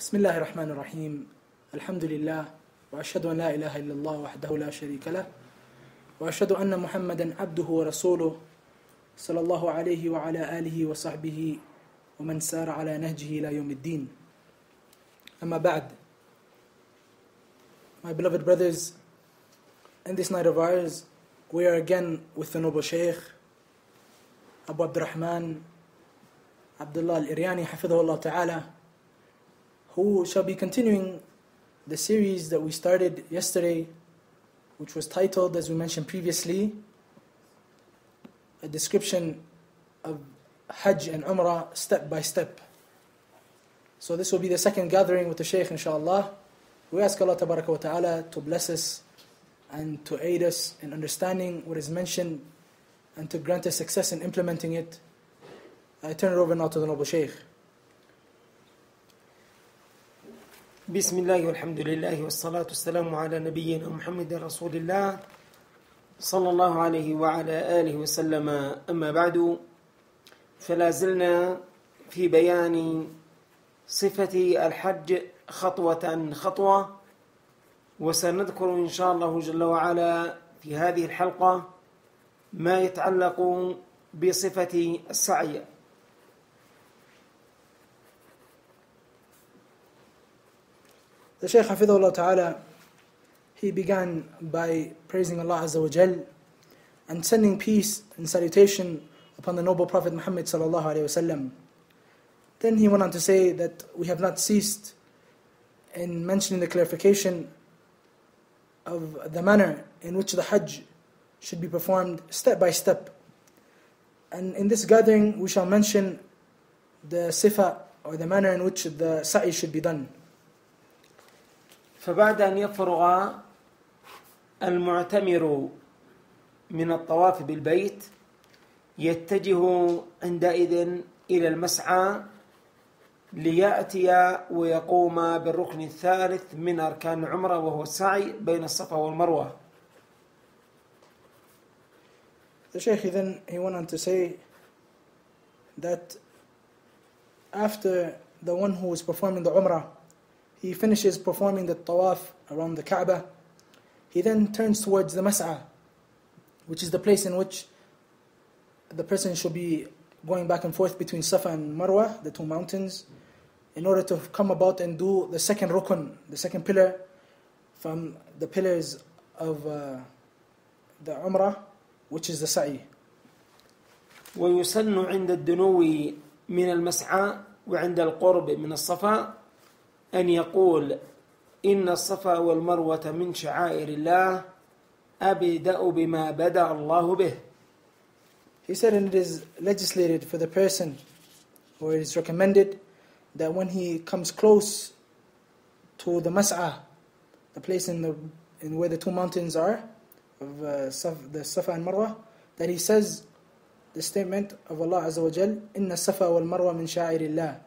بسم الله الرحمن الرحيم. الحمد لله وأشهد أن لا إله إلا الله وحده لا شريك له وأشهد أن محمدا عبده ورسوله صلى الله عليه وعلى آله وصحبه ومن سار على نهجه إلى يوم الدين. أما بعد My beloved brothers, in this night of ours, we are again with the noble Shaykh Abu Abdurrahman Abdullah Al-Iryani Hafidhullah Ta'ala. Who shall be continuing the series that we started yesterday which was titled as we mentioned previously a description of Hajj and Umrah step by step. So this will be the second gathering with the Shaykh inshallah. We ask Allah wa Ta'ala to bless us and to aid us in understanding what is mentioned and to grant us success in implementing it. I turn it over now to the Noble Shaykh. بسم الله والحمد لله والصلاة والسلام على نبينا محمد رسول الله صلى الله عليه وعلى آله وسلم. أما بعد فلا زلنا في بيان صفة الحج خطوة خطوة وسنذكر إن شاء الله جل وعلا في هذه الحلقة ما يتعلق بصفة السعي. The Shaykh Hafidhullah Ta'ala, he began by praising Allah Azza wa Jal and sending peace and salutation upon the noble Prophet Muhammad Sallallahu Alaihi Wasallam. Then he went on to say that we have not ceased in mentioning the clarification of the manner in which the Hajj should be performed step by step. And in this gathering, we shall mention the sifa or the manner in which the sa'i should be done. فبعد أن يفرغ المعتمر من الطواف بالبيت يتجه عندئذ إلى المسعى ليأتي ويقوم بالركن الثالث من أركان العمرة وهو السعي بين الصفا والمروة. The Shaykh then he went on to say that after the one who is performing the Umrah, he finishes performing the tawaf around the Kaaba, he then turns towards the Mas'a, which is the place in which the person should be going back and forth between Safa and Marwa, the two mountains, in order to come about and do the second rukun, the second pillar from the pillars of uh, the Umrah, which is the Sa'i. ويسن عند الدنو من المسعى وعند القرب من الصفا أن يقول إن الصفا والمروة من شعائر الله أبدأ بما بدأ الله به He said, and it is legislated for the person, or it is recommended, that when he comes close to the Mas'a, the place in the in where the two mountains are, of uh, Saf, the Safa and Marwa, that he says the statement of Allah Azza wa Jal, Inna Safa wal Marwa min sha'irillah.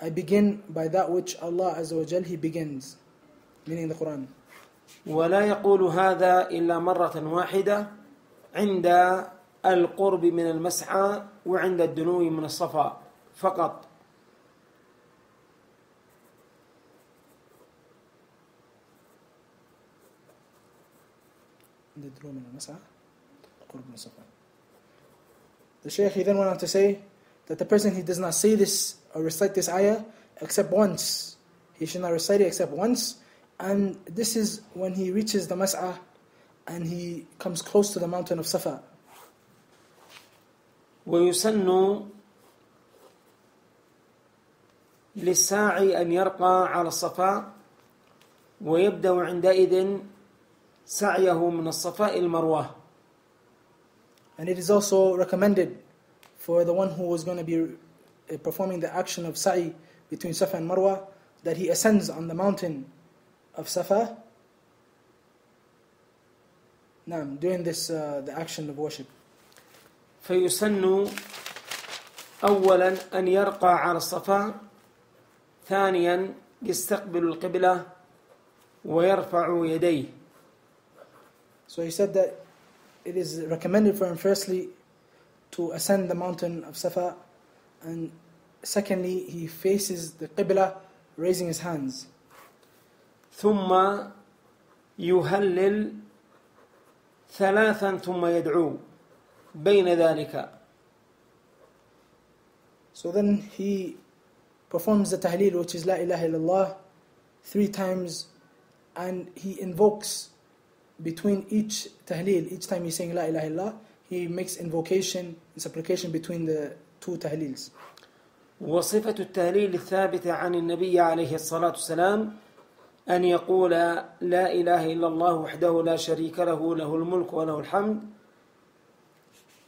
I begin by that which Allah Azza wa Jal He begins, meaning the Quran. ولا يقول هذا إلا مرة واحدة عند القرب من المسعى وعند الدنو من الصفا فقط The drum in the Mas'a, Qurb min Safa. The Shaykh he then went on to say that the person he does not say this or recite this ayah except once. He should not recite it except once. And this is when he reaches the Mas'a and he comes close to the mountain of Safa. ويسن للساعي أن يرقى على الصفا ويبدأ عندئذ سعيه من الصفا إلى المروة And it is also recommended for the one who is going to be uh, performing the action of sa'i between Safa and Marwa that he ascends on the mountain of Safa Naam, during this uh, the action of worship. فيسن أولا أن يرقى على الصفا ثانيا يستقبل القبلة ويرفع يديه So he said that it is recommended for him firstly to ascend the mountain of Safa and secondly he faces the Qibla raising his hands. ثم يهلل ثلاثا ثم يدعو بين ذلك So then he performs the tahleel, which is La ilaha illallah, three times, and he invokes between each tahleel, each time he's saying La ilaha illallah, he makes invocation and supplication between the two tahleels. وصفة التهليل الثابتة عن النبي عليه الصلاة والسلام أن يقول لا إله إلا الله وحده لا شريك له له الملك وله الحمد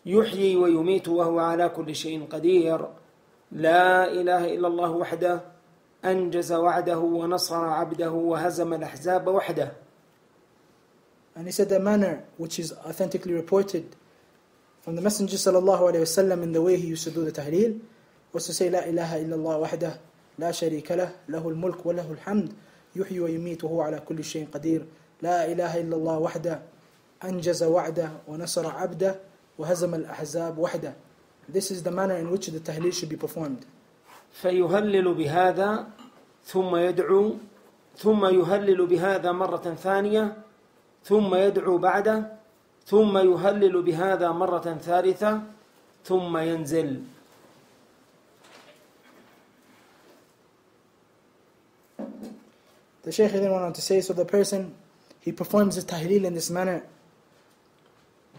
يحيي ويميت وهو على كل شيء قدير لا إله إلا الله وحده أنجز وعده ونصر عبده وهزم الأحزاب وحده And he said the manner which is authentically reported from the Messenger sallallahu alayhi wasallam in the way he used to do the tahleel was to say La ilaha illallah wahdah لا شريك له له الملك وله الحمد يحيي ويميت وهو على كل شيء قدير لا إله إلا الله وحده أنجز وعده ونصر عبده وهزم الأحزاب وحده This is the manner in which the tahleel should be performed. فيهلل بهذا ثم يدعو ثم يهلل بهذا مرة ثانية ثم يدعو بعده ثم يهلل بهذا مرة ثالثة ثم ينزل The Shaykh then went on to say, so the person, he performs the tahleel in this manner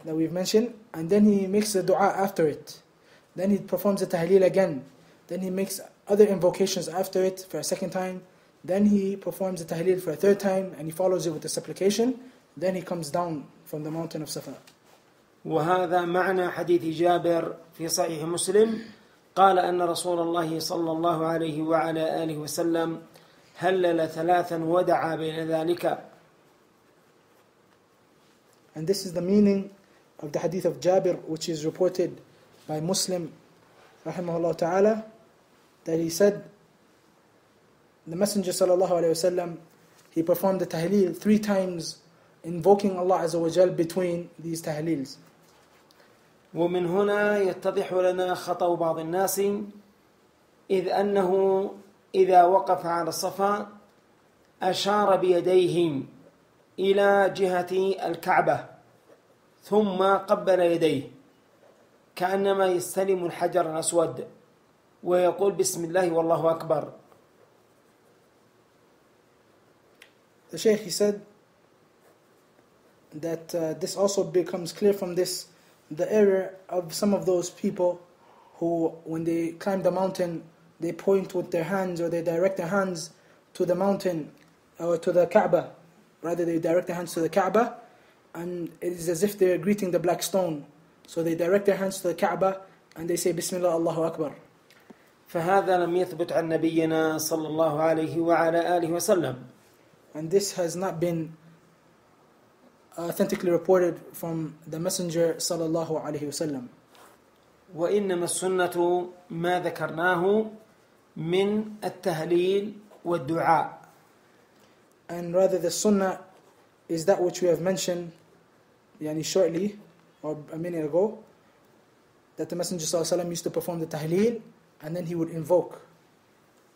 that we've mentioned, and then he makes the dua after it. Then he performs the tahleel again. Then he makes other invocations after it for a second time. Then he performs the tahleel for a third time, and he follows it with the supplication. Then he comes down from the mountain of Safa. وهذا معنى حديث جابر في صحيح مسلم قال أن رسول الله صلى الله عليه وعلى آله وسلم هلل ثلاثا ودعا بين ذلك And this is the meaning of the hadith of Jabir, which is reported by Muslim, rahimahullah ta'ala, that he said, the Messenger sallallahu alayhi wasallam, he performed the tahleel three times, invoking Allah azza wa jal between these tahleels. ومن هنا يتضح لنا خطأ بعض الناس إذ أنه إذا وقف على الصفا أشار بيديه إلى جهة الكعبة ثم قبل يديه كأنما يستلم الحجر الأسود ويقول بسم الله والله أكبر The Shaykh he said that uh, this also becomes clear from this the error of some of those people who, when they climb the mountain, they point with their hands or they direct their hands to the mountain or to the Kaaba. Rather, they direct their hands to the Kaaba, and it is as if they're greeting the black stone. So they direct their hands to the Kaaba and they say, Bismillah, Allahu Akbar. فهذا لم يثبت عن نبينا صلى الله عليه وعلى آله وسلم And this has not been authentically reported from the Messenger sallallahu alaihi wasallam. وإنما السنة ما ذكرناه من التهليل والدعاء And rather the sunnah is that which we have mentioned yani shortly or a minute ago that the Messenger sallallahu alaihi wasallam used to perform the tahleel and then he would invoke.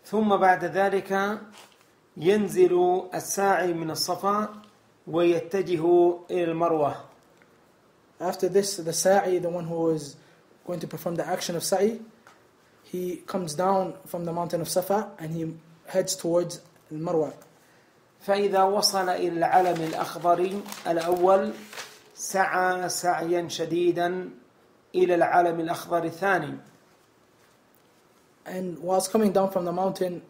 ثم بعد ذلك ينزل الساعي من الصفا ويتجه إلى المروة After this, the sa'i, the one who is going to perform the action of sa'i, he comes down from the mountain of Safa and he heads towards Marwa. فإذا وصل إلى العلم الأخضر الأول سعى سعيا شديدا إلى العلم الأخضر الثاني And whilst coming down from the mountain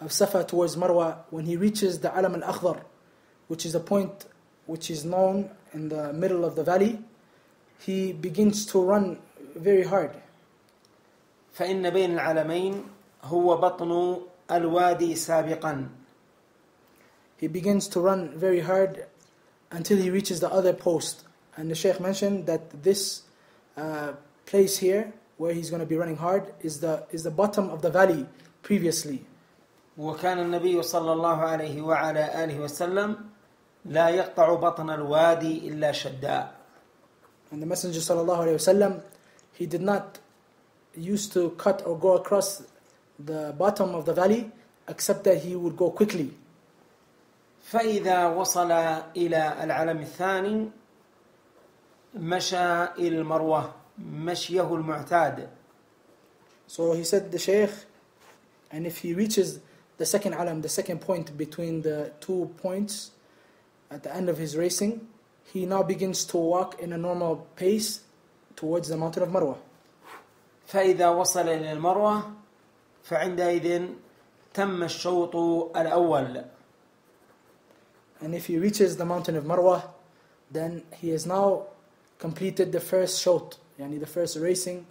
of Safa towards Marwa, when he reaches the Alam al Akhdar, which is a point which is known in the middle of the valley, he begins to run very hard. فإن بين العلمين هو بطن الوادي سابقا He begins to run very hard until he reaches the other post. And the Shaykh mentioned that this uh, place here, where he's going to be running hard, is the, is the bottom of the valley previously. وكان النبي صلى الله عليه وعلى آله وسلم لا يقطع بطن الوادي إلا شداء And the Messenger sallallahu alaihi wasallam, he did not used to cut or go across the bottom of the valley except that he would go quickly. فإذا وصل إلى العلم الثاني مشى إلى المروة مشيه المعتاد So he said the Shaykh, and if he reaches the second alam, the second point between the two points At the end of his racing, he now begins to walk in a normal pace towards the mountain of Marwa. فإذا وصل إلى المروة فعندئذ تم الشوط الأول. And if he reaches the mountain of Marwa, then he has now completed the first shawt, يعني the first racing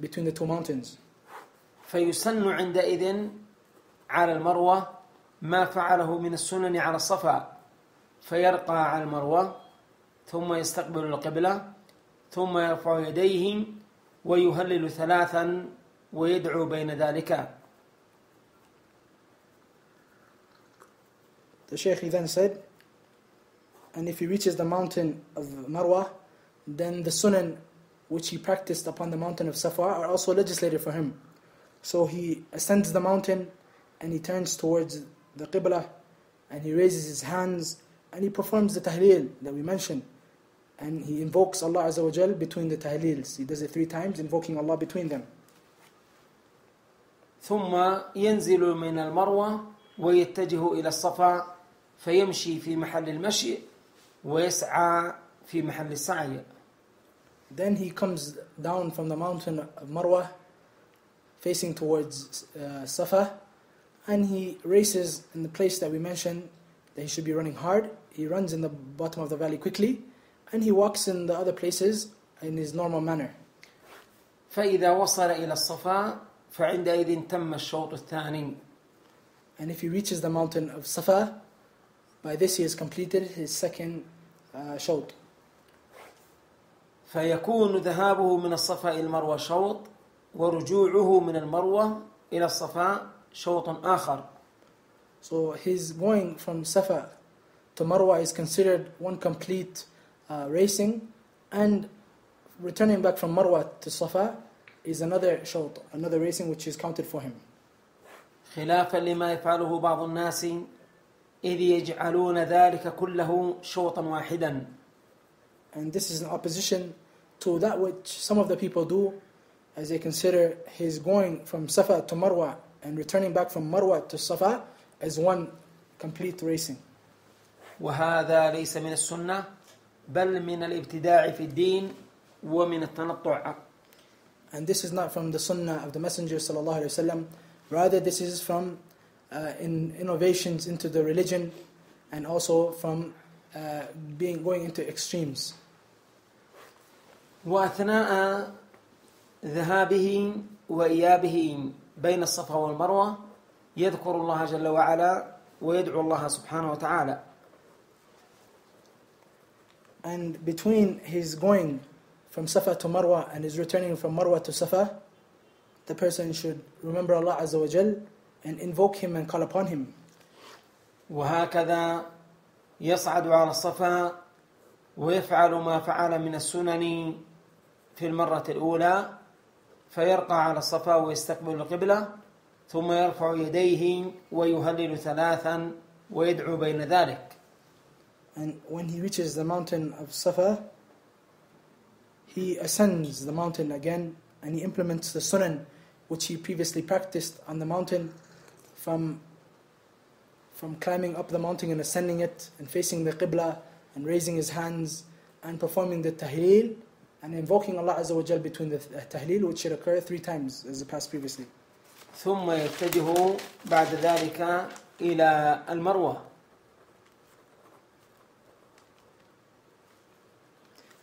between the two mountains. فيسن عندئذ على المروة ما فعله من السنن على الصفا فيرقى على المروة ثم يستقبل القبلة ثم يرفع يديه ويهلل ثلاثا ويدعو بين ذلك The Shaykh he then said, and if he reaches the mountain of Marwa, then the sunan which he practiced upon the mountain of Safa are also legislated for him. So he ascends the mountain and he turns towards the Qibla and he raises his hands and he performs the tahleel that we mentioned. And he invokes Allah Azza wa Jal between the tahleels. He does it three times, invoking Allah between them. ثم ينزل من المروة ويتجه إلى الصفا فيمشي في محل المشي ويسعى في محل السعي Then he comes down from the mountain of Marwa, facing towards uh, Safa, and he races in the place that we mentioned that he should be running hard. He runs in the bottom of the valley quickly, and he walks in the other places in his normal manner. فإذا وصل إلى الصفا فعندئذ تم الشوط الثاني And if he reaches the mountain of Safa, by this he has completed his second uh, shot. فيكون ذهابه من الصفا إلى المروة شوط ورجوعه من المروة إلى الصفا شوط آخر So his going from Safa to Marwa is considered one complete uh, racing, and returning back from Marwa to Safa is another shot, another racing which is counted for him. خلافا لما يفعله بعض الناس إذ يجعلون ذلك كله شوطا واحدا And this is in opposition to that which some of the people do, as they consider his going from Safa to Marwa and returning back from Marwa to Safa as one complete racing. وهذا ليس من السنة بل من الابتداع في الدين ومن التنطع And this is not from the sunnah of the Messenger sallallahu alaihi wasallam. Rather, this is from uh, in innovations into the religion, and also from uh, being going into extremes. وأثناء ذهابه وإيابه بين الصفا والمروة يذكر الله جل وعلا ويدعو الله سبحانه وتعالى And between his going from Safa to Marwa and his returning from Marwa to Safa, the person should remember Allah Azza wa Jal and invoke Him and call upon Him. وهكذا يصعد على الصفا ويفعل ما فعل من السنن في المرة الأولى فيرقى على الصفا ويستقبل القبلة ثم يرفع يديه ويهلل ثلاثا ويدعو بين ذلك And when he reaches the mountain of Safa, he ascends the mountain again and he implements the sunan which he previously practiced on the mountain from, from climbing up the mountain and ascending it and facing the Qibla and raising his hands and performing the tahleel and invoking Allah Azza wa Jal between the tahleel which should occur three times as the past previously. ثم يتجه بعد ذلك إلى المروة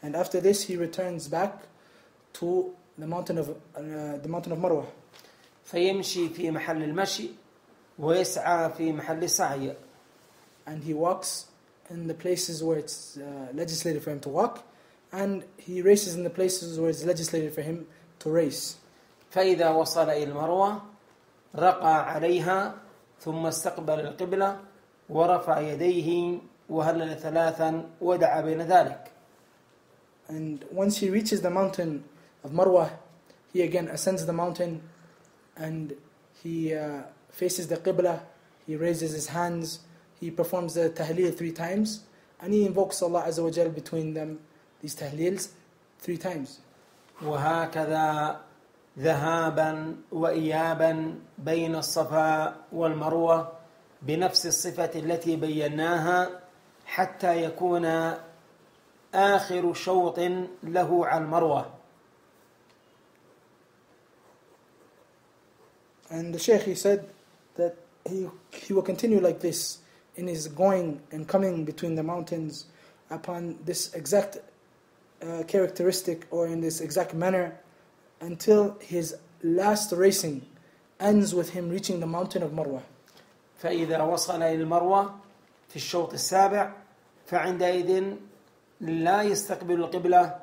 And after this he returns back to the mountain of, uh, the mountain of Marwa. فيمشي في محل المشي ويسعى في محل السعي and he walks in the places where it's uh, legislated for him to walk, and he races in the places where it's legislated for him to race. فإذا وصل إلى المروة رقى عليها ثم استقبل القبلة ورفع يديه وهلل ثلاثا ودعا بين ذلك And once he reaches the mountain of Marwa, he again ascends the mountain and he uh, faces the Qibla, he raises his hands, he performs the tahleel three times, and he invokes Allah Azza wa Jal between them, these tahleels, three times. وهكذا ذهابا وايابا بين الصفا والمروه بنفس الصفه التي بيناها حتى يكون اخر شوط له على المروه And the Shaykh he said that he, he will continue like this in his going and coming between the mountains upon this exact uh, characteristic or in this exact manner until his last racing ends with him reaching the mountain of Marwa. فاذا وصل الى المروه في الشوط السابع فعندئذ لا يستقبل القبلة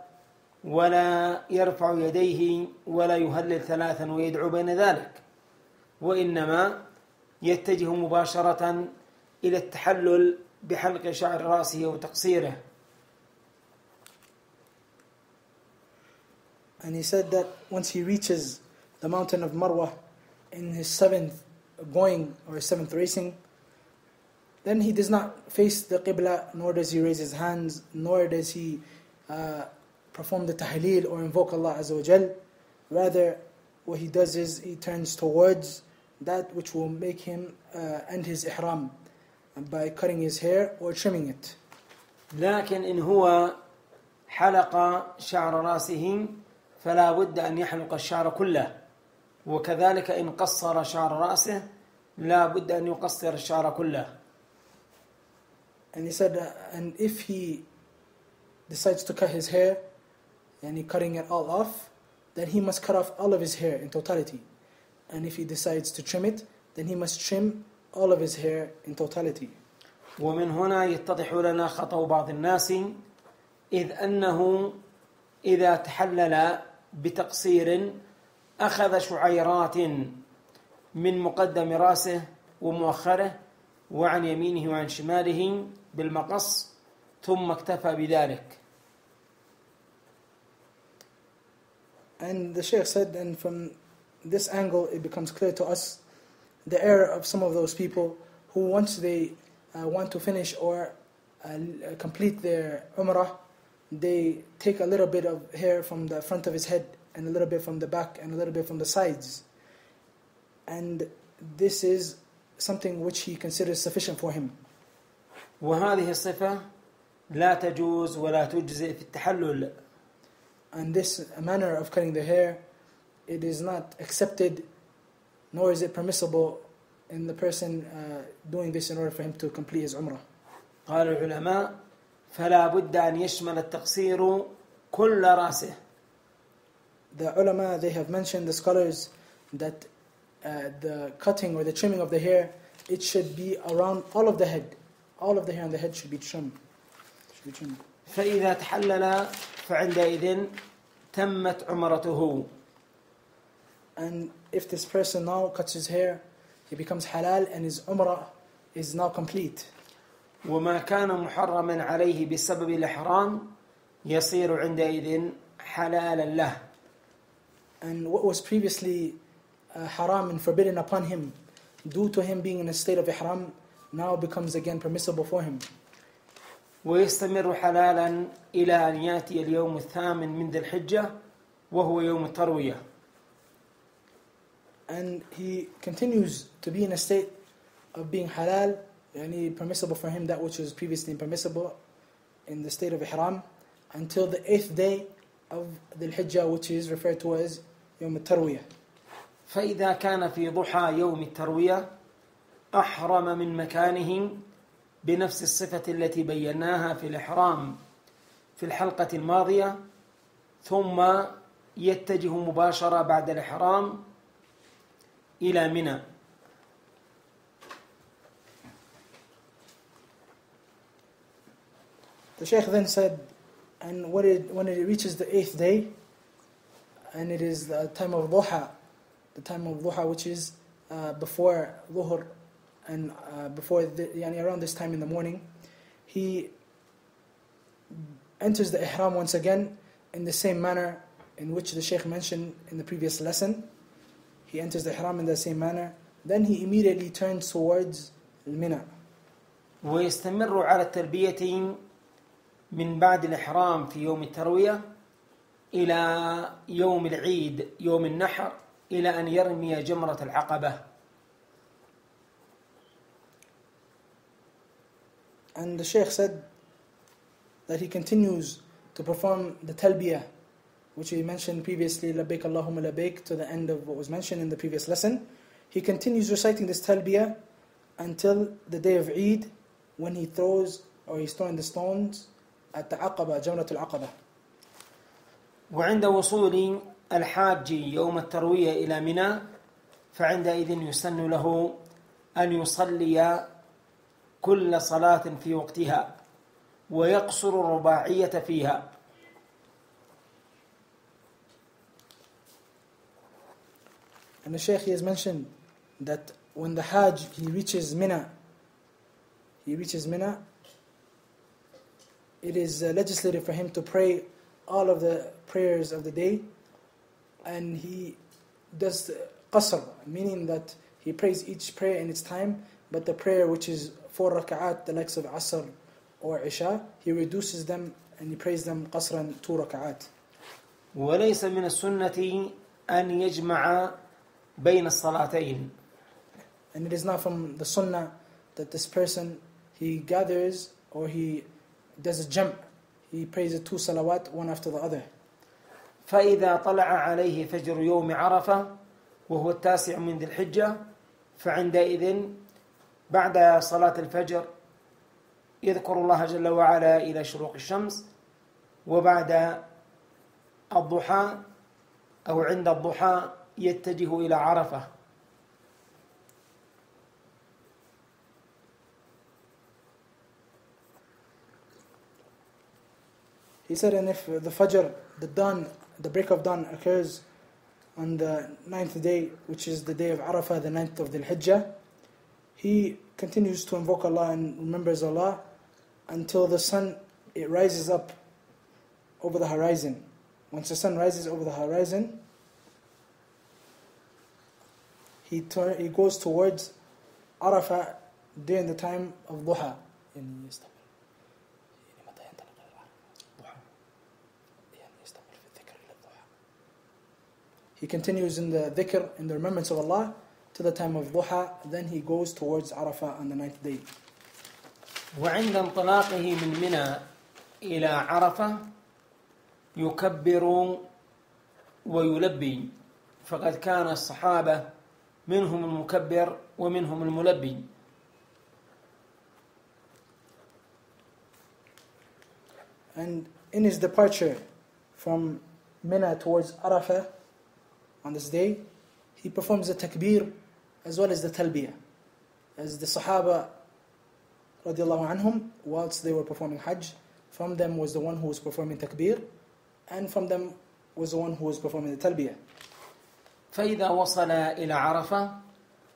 ولا يرفع يديه ولا يهلل ثلاثا ويدعو بين ذلك وإنما يتجه مباشرة إلى التحلل بحلق شعر رأسه وتقصيره And he said that once he reaches the mountain of Marwa in his seventh going or his seventh racing, then he does not face the Qibla, nor does he raise his hands, nor does he uh, perform the tahleel or invoke Allah Azza wa Jal. Rather, what he does is he turns towards that which will make him uh, end his ihram by cutting his hair or trimming it. لكن إن هو حلق شعر راسه فلا بد أن يحلق الشعر كله وكذلك إن قصر شعر رأسه لا بد أن يقصر الشعر كله And he said, uh, and if he decides to cut his hair, and he cutting it all off, then he must cut off all of his hair in totality. And if he decides to trim it, then he must trim all of his hair in totality. ومن هنا يتضح لنا خطأ بعض الناس إذ أنه إذا تحلل بتقصير أخذ شعيرات من مقدم رأسه ومؤخره وعن يمينه وعن شماله بالمقص ثم اكتفى بذلك And the Shaykh said, and from this angle it becomes clear to us the error of some of those people who once they uh, want to finish or uh, complete their umrah, they take a little bit of hair from the front of his head and a little bit from the back and a little bit from the sides. And this is something which he considers sufficient for him. وهذه الصفة لا تجوز ولا تجزئ في التحلل And this manner of cutting the hair, it is not accepted, nor is it permissible in the person uh, doing this in order for him to complete his umrah. قال العلماء فلا بد أن يشمل التقصير كل رأسه The ulama, they have mentioned, the scholars, that uh, the cutting or the trimming of the hair, it should be around all of the head. All of the hair on the head should be trimmed. Should be trimmed. فإذا تحلل فعندئذ تمت عمرته And if this person now cuts his hair, he becomes halal and his umrah is now complete. وما كان محرما عليه بسبب الإحرام يصير عندئذ حلالا له And what was previously uh, haram and forbidden upon him, due to him being in a state of ihram, now becomes again permissible for him. ويستمر حلالا إلى أن يأتي اليوم الثامن من ذي الحجة وهو يوم التروية And he continues to be in a state of being halal, yani permissible for him that which was previously impermissible in the state of ihram, until the eighth day of the Hijjah, which is referred to as Yom al-Tarwiyah. فإذا كان في ضحى يوم التروية أحرم من مكانه بنفس الصفة التي بيناها في الإحرام في الحلقة الماضية ثم يتجه مباشرة بعد الإحرام إلى منى The Shaykh then said, and when it, when it reaches the eighth day, and it is the time of Duha, the time of Duha which is uh, before Dhuhr and uh, before, the, yani around this time in the morning, he enters the Ihram once again in the same manner in which the Shaykh mentioned in the previous lesson. He enters the Ihram in the same manner then he immediately turns towards Mina. ويستمر على التلبية من بعد الإحرام في يوم التروية إلى يوم العيد يوم النحر إلى أن يرمي جمرة العقبة And the Shaykh said that he continues to perform the talbiyah, which we mentioned previously, labbaik Allahumma labbaik, to the end of what was mentioned in the previous lesson. He continues reciting this talbiyah until the day of Eid, when he throws or he's throwing the stones at the Aqaba, Jamrat al-Aqaba. وعند وصول الحاج يوم التروية إلى منى فعندئذ يسن له أن يصلي كل صلاة في وقتها ويقصر الرباعية فيها And the Shaykh he has mentioned that when the Hajj he reaches Mina, he reaches Mina, it is uh, legislative for him to pray all of the prayers of the day, and he does qasr, meaning that he prays each prayer in its time, but the prayer which is four rak'at, the likes of Asr or Isha, he reduces them and he prays them qasran two rak'at. وليس من السنة أن يجمع بين الصلاتين. And it is not from the sunnah that this person, he gathers or he does a jam'. He prays the two salawat one after the other. فإذا طلع عليه فجر يوم عرفة وهو التاسع من ذي الحجة فعندئذ بعد صلاة الفجر يذكر الله جل وعلا إلى شروق الشمس وبعد الضحى أو عند الضحى يتجه إلى عرفة He said, and if the Fajr, the dawn, the break of dawn occurs on the ninth day, which is the day of Arafah, the ninth of the Hijjah, he continues to invoke Allah and remembers Allah until the sun it rises up over the horizon. Once the sun rises over the horizon, he turn, he goes towards Arafah during the time of Duha in Istanbul. He continues in the dhikr, in the remembrance of Allah to the time of Duha, then he goes towards Arafah on the ninth day. وعند انطلاقه من منى إلى عرفة يكبر ويلبي فقد كان الصحابة منهم المكبر ومنهم الملبي And in his departure from Mina towards Arafah on this day, he performs the takbir as well as the talbiyah. As the Sahaba radiallahu anhum, whilst they were performing Hajj, from them was the one who was performing takbir, and from them was the one who was performing the talbiyah. فإذا وصل إلى عرفة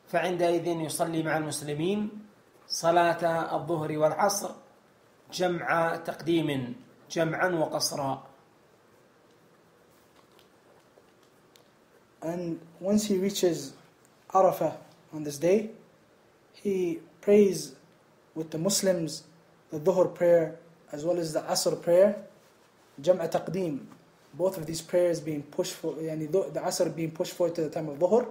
فعندئذ يصلي مع المسلمين صلاة الظهر والعصر جمع تقديم جمعا وقصرا And once he reaches Arafah on this day, he prays with the Muslims the Dhuhr prayer as well as the Asr prayer, Jam'a Taqdeem. Both of these prayers being pushed for, yani the Asr being pushed forward to the time of Dhuhr,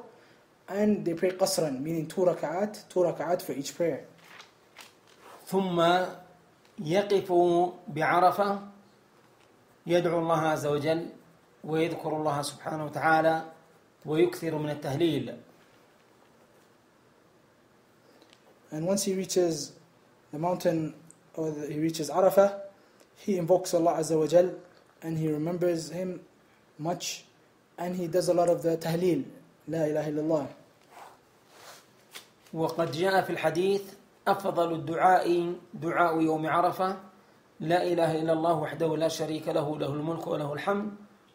and they pray Qasran, meaning two rak'at, two rak'at for each prayer. ثم يقف بعرفة يدعو الله عز وجل ويذكر الله سبحانه وتعالى ويكثر من التهليل And once he reaches the mountain or the, he reaches Arafah, he invokes Allah Azza wa Jal and he remembers him much and he does a lot of the tahleel. لا إله إلا الله. وقد جاء في الحديث أفضل الدعاء دعاء يوم عرفة لا إله إلا الله وحده لا شريك له له الملك وله الحمد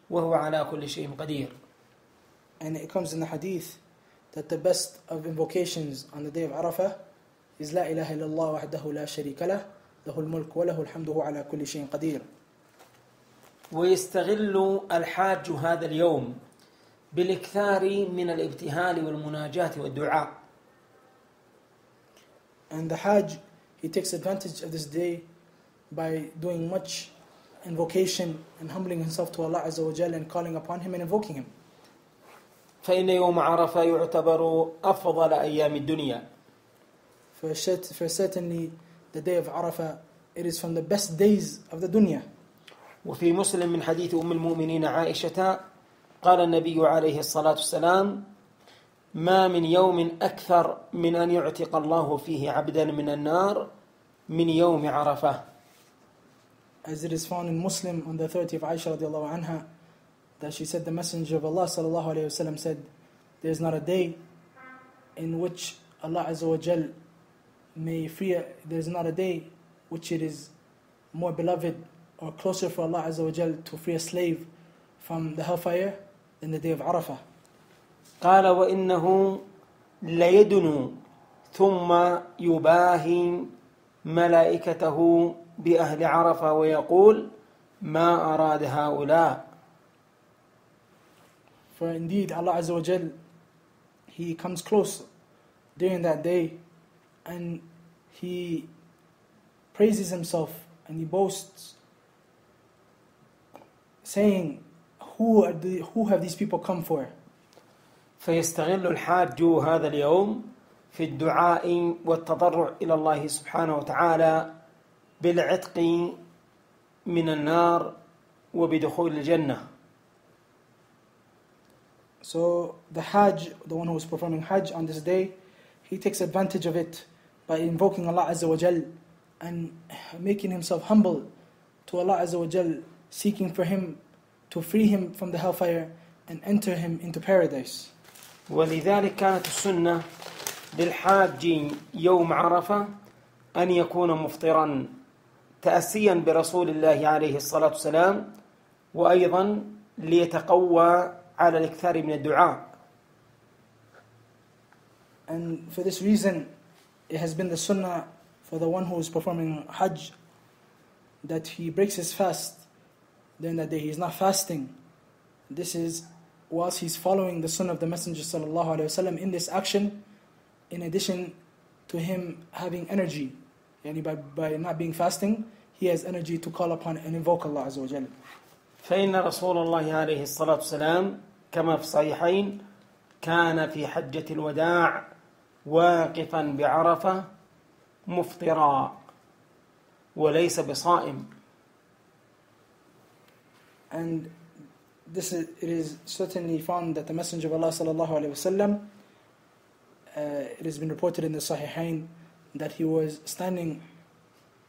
وهو على كل شيء قدير. And it comes in the hadith that the best of invocations on the day of Arafah is La ilaha illallah wahdahu la sharika lah, lahu al-mulk wa lahu al-hamdu huwa ala kulli shayin qadir. ويستغل الحاج هذا اليوم بالاكثار من الابتهال والمناجاة والدعاء And the Hajj, he takes advantage of this day by doing much invocation and humbling himself to Allah Azza wa Jal and calling upon Him and invoking Him. فإن يوم عرفة يعتبر أفضل أيام الدنيا for, for certainly the day of Arafah, it is from the best days of the dunya. وفي مسلم من حديث أم المؤمنين عائشة قال النبي عليه الصلاة والسلام ما من يوم أكثر من أن يعتق الله فيه عبدا من النار من يوم عرفة As it is found in Muslim on the hadith of Aisha radiallahu anha that she said the messenger of Allah sallallahu alayhi wasallam said there is not a day in which Allah azza wa may free, there is not a day which it is more beloved or closer for Allah Azza wa Jal to free a slave from the hellfire than the day of Arafah. قال وإنه ليدنو ثم يباهي ملائكته بأهل عرفة ويقول ما أراد هؤلاء For indeed, Allah Azza wa Jal, He comes close during that day and He praises Himself and He boasts, saying, Who, are the, who have these people come for? فيستغل الحاج هذا اليوم في الدعاء والتضرع إلى الله سبحانه وتعالى بالعتق من النار وبدخول الجنة So the Hajj, the one who is performing Hajj on this day, he takes advantage of it by invoking Allah Azza wa Jal and making himself humble to Allah Azza wa Jal, seeking for him to free him from the hellfire and enter him into paradise. ولذلك كانت السنة للحاج يوم عرفة أن يكون مفطرا تأسيا برسول الله عليه الصلاة والسلام وأيضا ليتقوى على الإكثار من الدعاء And for this reason, it has been the sunnah for the one who is performing Hajj that he breaks his fast. Then that day he is not fasting. This is whilst he's following the sunnah of the Messenger sallallahu alaihi wasallam in this action, in addition to him having energy. Yani by, by not being fasting, he has energy to call upon and invoke Allah Azza wa Jalla. فإن رسول الله عليه الصلاة والسلام كما في الصحيحين كان في حجة الوداع واقفا بعرفة مفطرا وليس بصائم And this is, it is certainly found that the Messenger of Allah sallallahu alaihi wasallam, uh, it has been reported in the Sahihain that he was standing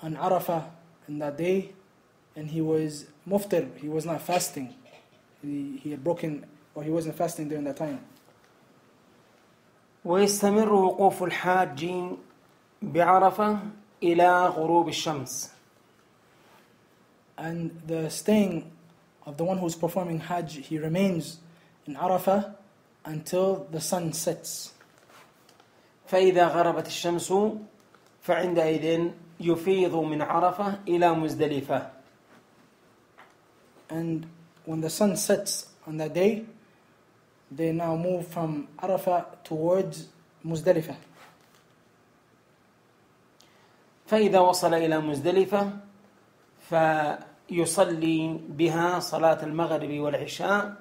on Arafah in that day, and he was muftir. He was not fasting. He, he had broken, or he wasn't fasting during that time. ويستمر وقوف الحاج بعرفة إلى غروب الشمس And the staying of the one who's performing Hajj, he remains in Arafah until the sun sets. فإذا غربت الشمس فعندئذ يفيض من عرفة إلى مزدلفة And when the sun sets on that day, they now move from Arafah towards Muzdalifah. فإذا وصل إلى مزدلفة فيصلي بها صلاة المغرب والعشاء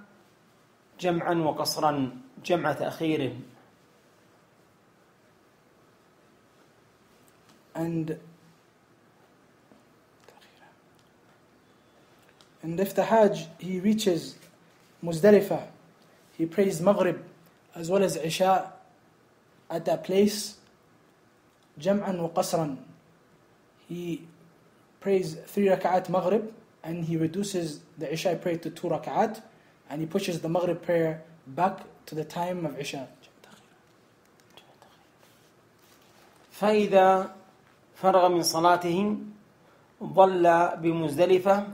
جمعا وقصرا جمع تأخير And and if the Hajj he reaches Muzdalifah, he prays Maghrib as well as Isha at that place, Jam'an wa Qasran. He prays three rak'at Maghrib and he reduces the Isha prayer to two rak'at and he pushes the Maghrib prayer back to the time of Isha. فإذا فرغ من صلاته ظل بمزدلفة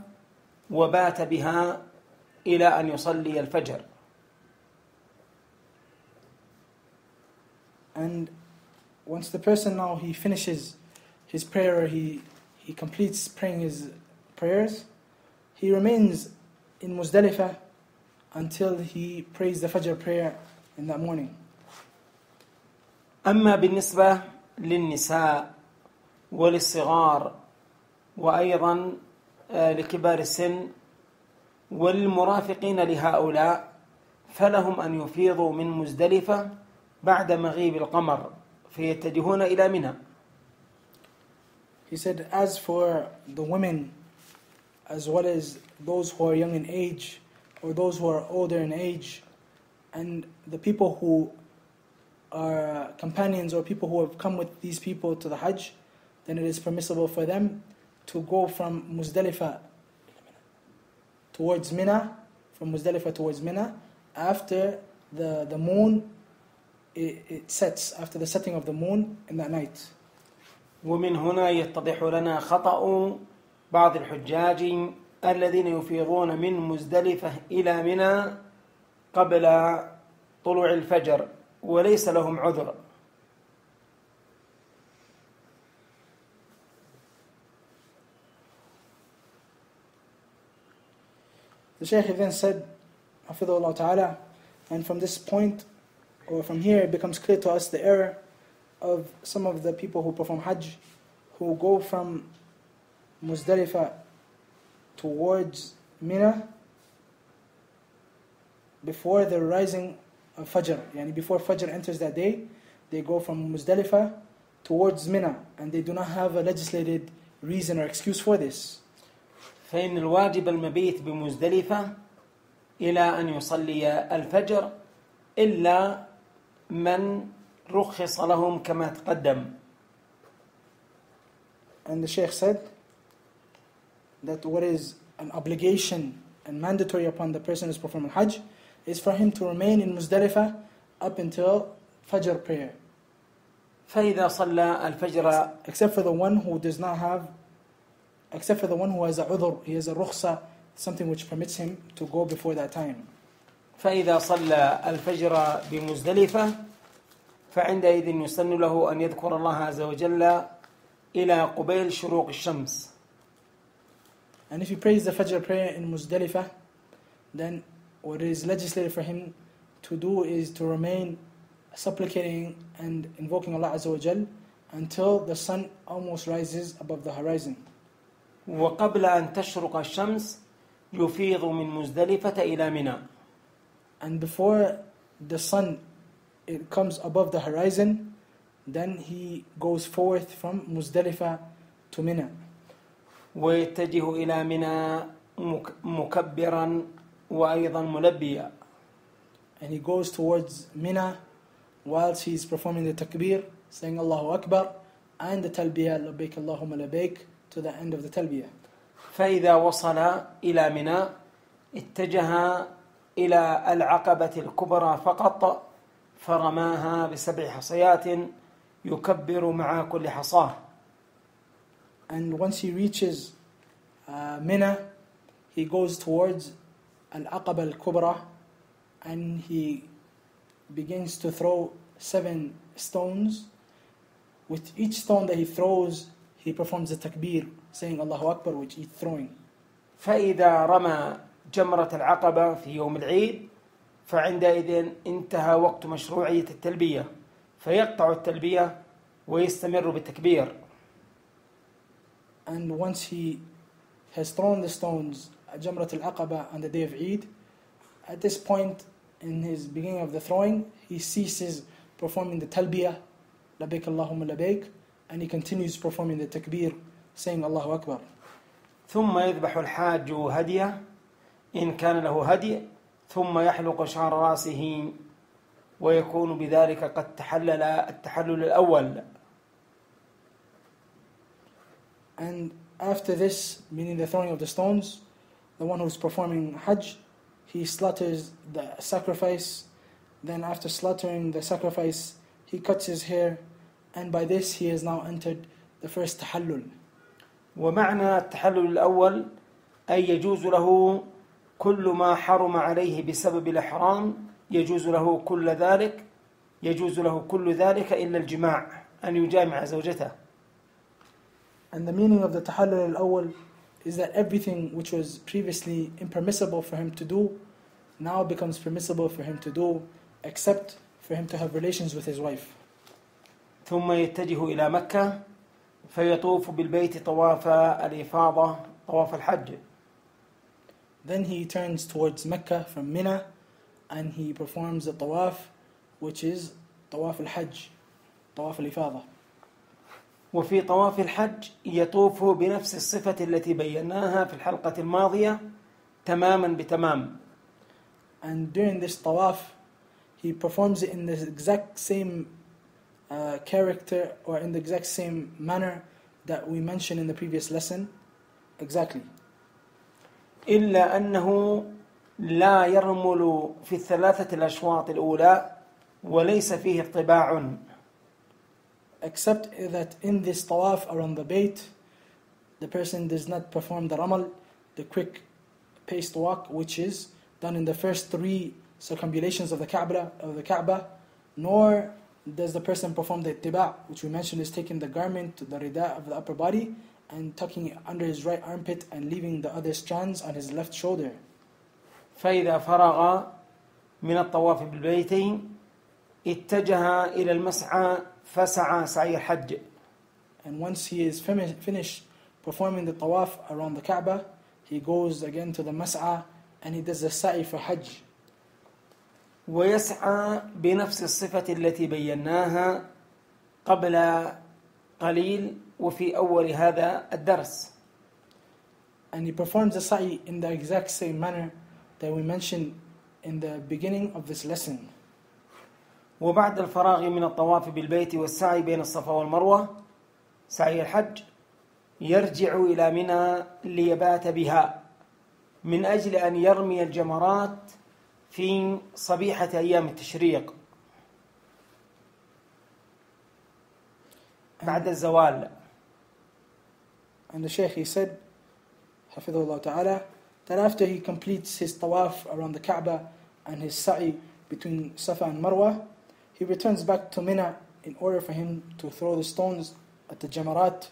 وبات بها إلى أن يصلي الفجر And once the person now he finishes his prayer, he he completes praying his prayers, he remains in Muzdalifah until he prays the Fajr prayer in that morning. أما بالنسبة للنساء وللصغار وأيضا آه، لكبار السن والمرافقين لهؤلاء فلهم أن يفيضوا من مزدلفة بعد مغيب القمر فيتجهون إلى منى He said, as for the women, as well as those who are young in age, or those who are older in age, and the people who are companions or people who have come with these people to the Hajj, then it is permissible for them to go from Muzdalifah towards Mina, from Muzdalifah towards Mina, after the, the moon it, it sets, after the setting of the moon in that night. ومن هنا يتضح لنا خطأ بعض الحجاج الذين يفيضون من مزدلفة إلى منى قبل طلوع الفجر وليس لهم عذر The Shaykh then said, Hafidhullah Ta'ala, and from this point, or from here, it becomes clear to us the error of some of the people who perform Hajj, who go from Muzdalifah towards Mina before the rising of Fajr. Yani before Fajr enters that day, they go from Muzdalifah towards Mina, and they do not have a legislated reason or excuse for this. فإن الواجب المبيت بمزدلفة إلى أن يصلي الفجر إلا من رخص لهم كما تقدم And the Shaykh said that what is an obligation and mandatory upon the person who's performing Hajj is for him to remain in Muzdalifah up until Fajr prayer. فإذا صلى الفجر Except for the one who does not have, except for the one who has a udhr, he has a rukhsa, something which permits him to go before that time. فإذا صلى الفجر بمزدلفة فعندئذ يسن له أن يذكر الله عز وجل إلى قبيل شروق الشمس And if he prays the Fajr prayer in Muzdalifah, then what is legislated for him to do is to remain supplicating and invoking Allah Azza wa Jal until the sun almost rises above the horizon. وقبل أن تشرق الشمس يفيض من مزدلفة إلى منى And before the sun it comes above the horizon, then he goes forth from Muzdalifah to Mina. ويتجه إلى منى مك- مكبرا وأيضا ملبيا And he goes towards Mina whilst he's performing the takbir, saying Allahu Akbar, and the talbiyah, labbaik Allahumma labbaik, to the end of the talbiyah. فإذا وصل إلى منى اتجه إلى العقبة الكبرى فقط فرماها بسبع حصيات يكبر مع كل حصاه And once he reaches uh, Mina, he goes towards Al-Aqaba al-Kubra and he begins to throw seven stones. With each stone that he throws, he performs the takbir, saying Allahu Akbar with each throwing. فإذا رمى جمرة العقبة في يوم العيد فعندئذ انتهى وقت مشروعية التلبية فيقطع التلبية ويستمر بالتكبير And once he has thrown the stones at Jamrat al-Aqaba on the day of Eid, at this point in his beginning of the throwing, he ceases performing the talbiyah, labbaik Allahumma labbaik, and he continues performing the takbir, saying Allahu Akbar. ثم يذبح الحاج هديه إن كان له هدي ثم يحلق شعر رأسه ويكون بذلك قد تحلل التحلل الأول And after this, meaning the throwing of the stones, the one who's performing Hajj, he slaughters the sacrifice. Then, after slaughtering the sacrifice, he cuts his hair, and by this he has now entered the first tahallul. ومعنى التحلل الأول أي يجوز له كل ما حرم عليه بسبب الإحرام يجوز له كل ذلك يجوز له كل ذلك إلا الجماع أن يجامع زوجته And the meaning of the tahallul al-awwal is that everything which was previously impermissible for him to do now becomes permissible for him to do except for him to have relations with his wife. ثم يتجه إلى مكة فيطوف بالبيت طواف الإفاضة طواف الحج Then he turns towards Mecca from Mina and he performs the tawaf, which is tawaf al-Hajj, tawaf al-Ifada. وفي طواف الحج يطوف بنفس الصفة التي بيناها في الحلقة الماضية تماما بتمام And during this tawaf, he performs it in the exact same uh, character or in the exact same manner that we mentioned in the previous lesson. Exactly. إلا أنه لا يرمل في الثلاثة الأشواط الأولى وليس فيه اطباع Except that in this tawaf around the Bayt, the person does not perform the ramal, the quick paced walk, which is done in the first three circumambulations of the Kaaba, of the Kaaba, nor does the person perform the ittiba, which we mentioned is taking the garment, the rida of the upper body, and tucking it under his right armpit and leaving the other strands on his left shoulder. فإذا فرغ من الطواف بالبيت اتجه إلى المسعى فسعى سعي الحج And once he is fini- finished performing the tawaf around the Kaaba, he goes again to the mas'a and he does the sa'i for Hajj. ويسعى بنفس الصفة التي بيناها قبل قليل وفي أول هذا الدرس. And he performs the sa'i in the exact same manner that we mentioned in the beginning of this lesson. وبعد الفراغ من الطواف بالبيت والسعي بين الصفا والمروة سعي الحج يرجع إلى منى ليبات بها من أجل أن يرمي الجمرات في صبيحة أيام التشريق. بعد الزوال. And the Shaykh he said, Hafidhullah Ta'ala, that after he completes his tawaf around the Kaaba and his sa'i between Safa and Marwa, he returns back to Mina in order for him to throw the stones at the Jamarat,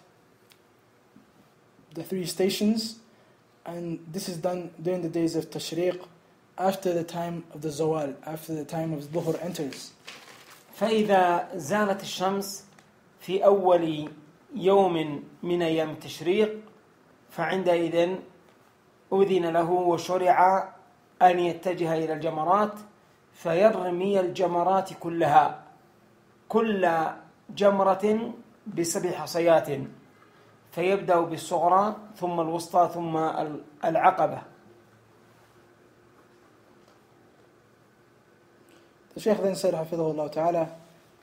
the three stations, and this is done during the days of Tashriq, after the time of the Zawal, after the time of Dhuhr enters. فإذا زالت الشمس في أول يوم من أيام التشريق فعندئذ أذن له وشرع أن يتجه إلى الجمرات فيرمي الجمرات كلها كل جمرة بسبع حصيات. فيبدأ بالصغرى ثم الوسطى ثم العقبة. The Shaykh then said, Hafidhullah Ta'ala,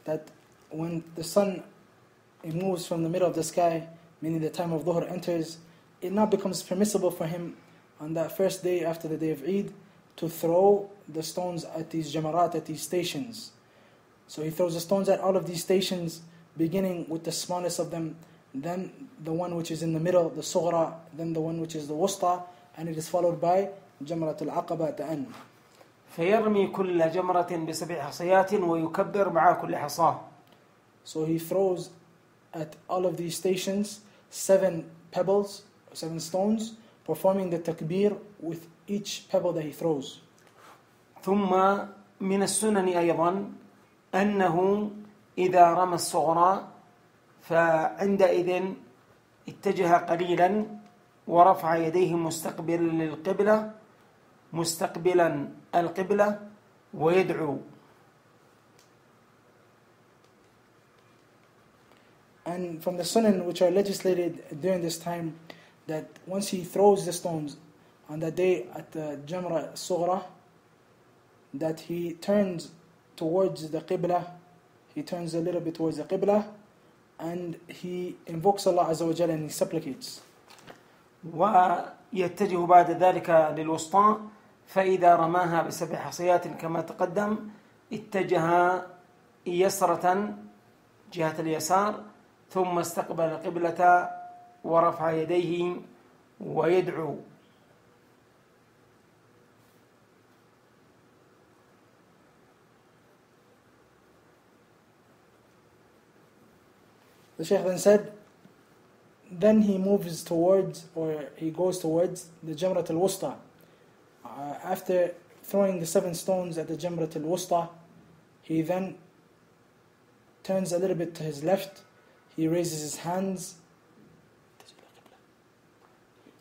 that when the sun it moves from the middle of the sky, meaning the time of Dhuhr enters, it now becomes permissible for him on that first day after the day of Eid to throw the stones at these jamarat, at these stations. So he throws the stones at all of these stations, beginning with the smallest of them, then the one which is in the middle, the sughra, then the one which is the wusta, and it is followed by Jamrat al-Aqaba at the end. فيرمي كل جمرة بسبع حصيات ويكبر مع كل حصاة So he throws at all of these stations seven pebbles, seven stones, performing the takbir with each pebble that he throws. ثم من السنن أيضا أنه إذا رمى الصغرى فعندئذ اتجه قليلا ورفع يديه مستقبلا للقبلة مستقبلا القبلة ويدعو And from the sunan which are legislated during this time, that once he throws the stones on that day at the Jamra Sughra, that he turns towards the Qibla, he turns a little bit towards the Qibla, and he invokes Allah Azza wa Jalla and he supplicates. ويتجه بعد ذلك للوسطى فإذا رماها بسبع حصيات كما تقدم اتجه يسرة جهة اليسار ثم استقبل القبلة ورفع يديه ويدعو The Shaykh then said, then he moves towards, or he goes towards the Jamrat al Wusta. Uh, after throwing the seven stones at the Jamrat al Wusta, he then turns a little bit to his left, he raises his hands,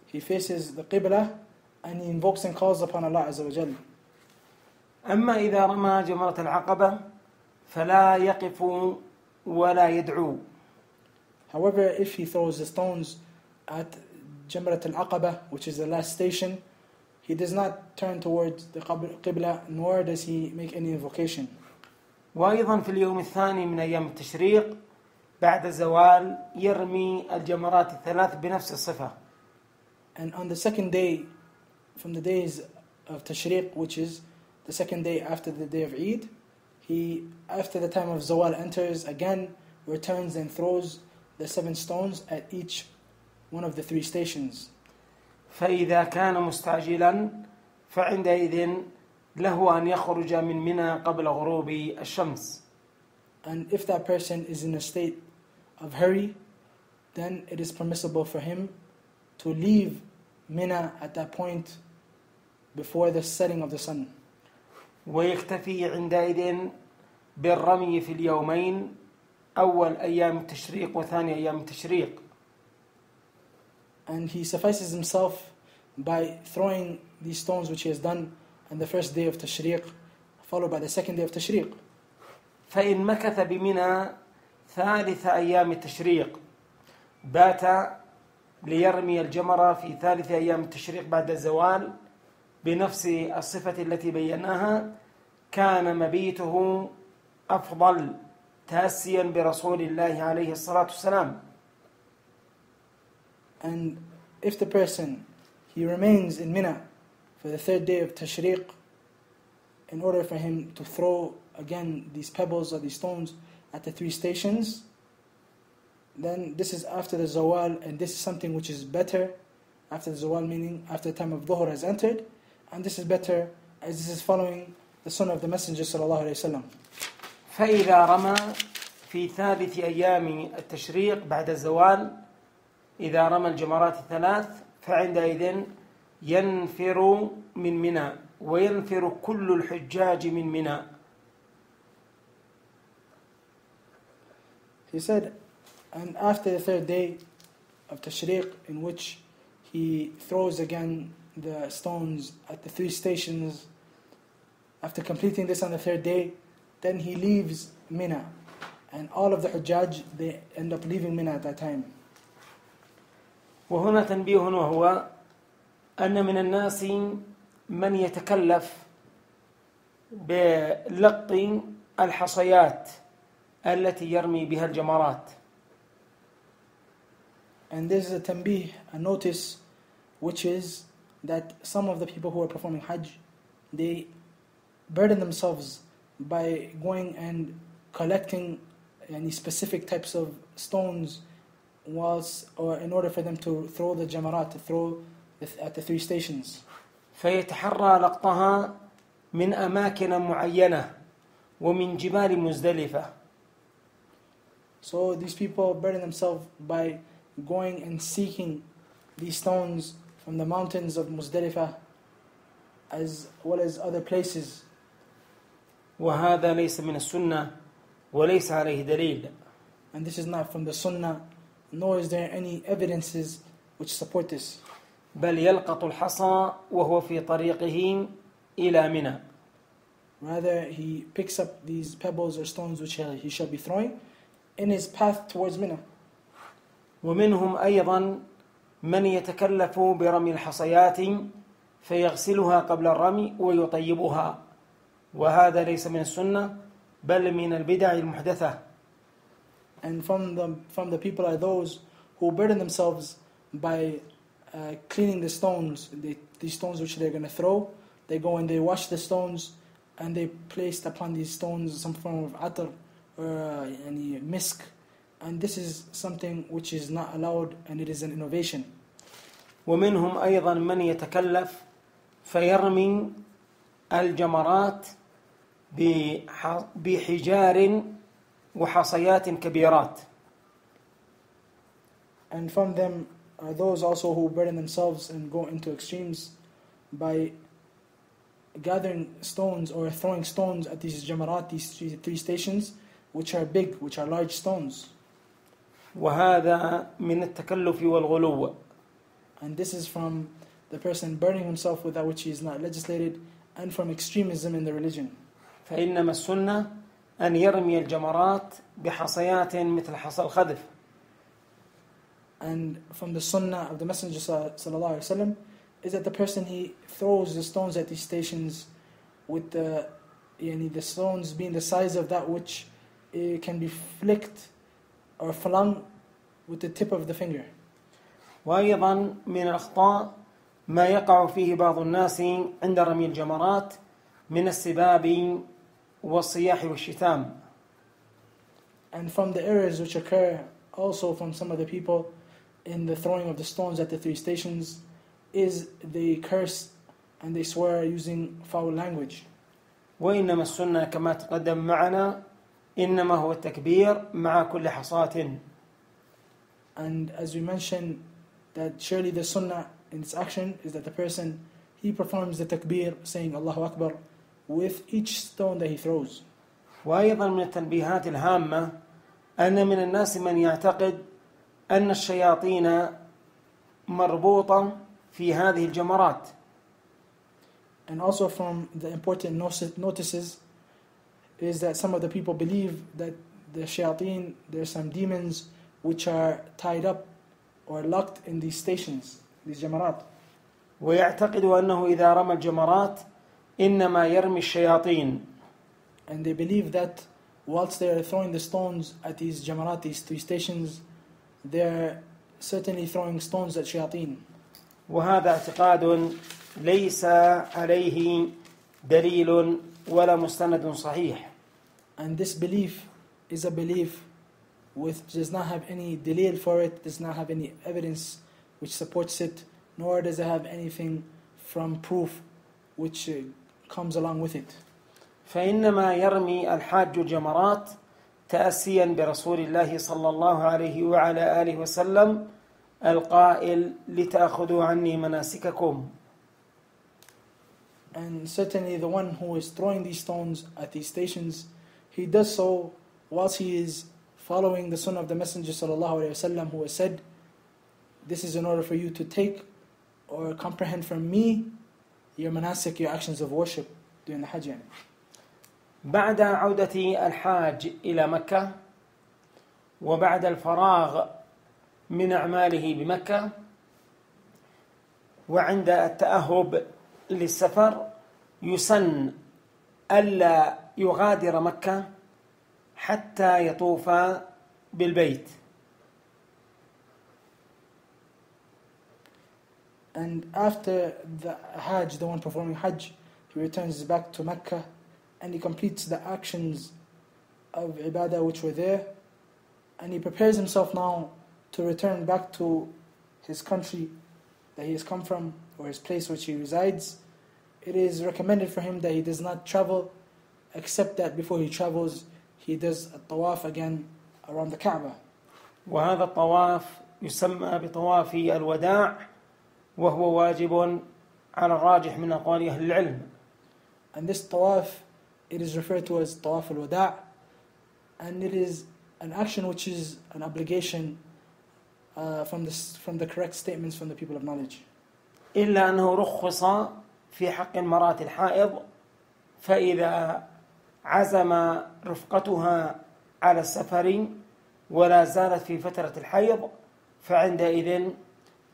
he faces the Qibla, and he invokes and calls upon Allah Azza wa Jal. أما إذا رمى جمرة العقبة فلا يقف ولا يدعو However, if he throws the stones at Jamrat al-Aqaba, which is the last station, he does not turn towards the Qib- Qibla, nor does he make any invocation. وأيضا في اليوم الثاني من أيام التشريق بعد الزوال يرمي الجمرات الثلاث بنفس الصفة And on the second day, from the days of Tashriq, which is the second day after the day of Eid, he, after the time of Zawal enters, again returns and throws the seven stones at each one of the three stations. فإذا كان مستعجلا فعندئذ له أن يخرج من منى قبل غروب الشمس And if that person is in a state of hurry, then it is permissible for him to leave Mina at that point before the setting of the sun. ويكتفي عندئذ بالرمي في اليومين أول أيام التشريق وثاني أيام التشريق And he suffices himself by throwing these stones which he has done on the first day of Tashriq, followed by the second day of Tashriq. فإن مكث بمنى ثالث أيام التشريق. بات ليرمي الجمرة في ثالث أيام التشريق بعد الزوال بنفس الصفة التي بيناها. كان مبيته أفضل تاسيا برسول الله عليه الصلاة والسلام. And if the person he remains in Mina for the third day of Tashriq, in order for him to throw again these pebbles or these stones at the three stations, then this is after the Zawal, and this is something which is better after the Zawal, meaning after the time of Dhuhr has entered, and this is better as this is following the Sunnah of the Messenger sallallahu alaihi wasallam. فإذا رمى في ثالث أيام التشريق بعد الزوال إذا رمى الجمرات الثلاث فعندئذ ينفر من منى وينفر كل الحجاج من منى He said, and after the third day of Tashriq, in which he throws again the stones at the three stations, after completing this on the third day, then he leaves Mina. And all of the Hujjaj, they end up leaving Mina at that time. وهنا تنبيه وهو أن من الناس من يتكلف بلق الحصيات التي يرمي بها الجمرات And this is a tanbih, a notice, which is that some of the people who are performing Hajj, they burden themselves by going and collecting any specific types of stones whilst or in order for them to throw the jamarat, to throw the, at the three stations. فيتحرى لقطها من أماكن معينة ومن جبال مزدلفة So these people burden themselves by going and seeking these stones from the mountains of Muzdalifah as well as other places. وهذا ليس من السنة وليس عليه دليل And this is not from the Sunnah, nor is there any evidences which support this. بل يلقط الحصى وهو في طريقه إلى منى Rather, he picks up these pebbles or stones which he shall be throwing in his path towards Mina. ومنهم أيضا من يتكلف برمي الحصيات فيغسلها قبل الرمي ويطيبها وهذا ليس من السنة بل من البدع المحدثة And from the, from the people are those who burden themselves by uh, cleaning the stones, they, these stones which they're going to throw. They go and they wash the stones and they placed upon these stones some form of atar or uh, any misk. And this is something which is not allowed and it is an innovation. ومنهم أيضا من يتكلف فيرمي الجمرات بح- بحجار وحصيات كبيرات And from them are those also who burden themselves and go into extremes by gathering stones or throwing stones at these jamarat, these three, three stations, which are big, which are large stones. وهذا من التكلف والغلو And this is from the person burning himself with that which he is not legislated and from extremism in the religion. فإنما السنة أن يرمي الجمرات بحصيات مثل حصى الخذف And from the sunnah of the Messenger sallallahu alaihi wasallam is that the person he throws the stones at these stations with the yani the stones being the size of that which eh, can be flicked or flung with the tip of the finger. وأيضا من الأخطاء ما يقع فيه بعض الناس عند رمي الجمرات من السباب والصياح والشتام And from the errors which occur also from some of the people in the throwing of the stones at the three stations is they curse and they swear using foul language. وإنما السنة كما تقدم معنا إنما هو التكبير مع كل حصاة And as we mentioned, that surely the sunnah in its action is that the person he performs the takbir saying Allahu Akbar with each stone that he throws. وأيضا من التنبيهات الهامة أن من الناس من يعتقد أن الشياطين مربوطة في هذه الجمرات And also from the important notice- notices is that some of the people believe that the shayateen, there's some demons which are tied up or locked in these stations, these jamarat. ويعتقد أنه إذا رمى الجمرات إنما يرمي الشياطين And they believe that whilst they are throwing the stones at these jamarat, these three stations, they're certainly throwing stones at shayateen. وهذا اعتقاد ليس عليه دليل ولا مستند صحيح and this belief is a belief which does not have any dalil for it, does not have any evidence which supports it, nor does it have anything from proof which uh, comes along with it. فإنما يرمي الحاج جمرات تأسيا برسول الله صلى الله عليه وعلى آله وسلم القائل لتأخذوا عني مناسككم And certainly the one who is throwing these stones at these stations he does so whilst he is following the sunnah of the Messenger sallallahu alaihi wasallam who has said, this is in order for you to take or comprehend from me your manasik, your actions of worship during the Hajj. yani. بعد عودة الحاج إلى مكة وبعد الفراغ من أعماله بمكة وعند التأهب للسفر يسن ألا يغادر مكة حتى يطوف بالبيت And after the Hajj, the one performing Hajj, he returns back to Mecca and he completes the actions of ibadah which were there and he prepares himself now to return back to his country that he has come from or his place which he resides. It is recommended for him that he does not travel except that before he travels he does a tawaf again around the Kaaba. وهذا الطواف يسمى بطواف الوداع وهو واجب على الراجح من أقوال أهل العلم And this tawaf, it is referred to as tawaf al-wada' and it is an action which is an obligation uh, from, the, from the correct statements from the people of knowledge. إلا أنه رخص في حق المرأة الحائض فإذا عزم رفقتها على السفر ولا زالت في فترة الحيض فعندئذ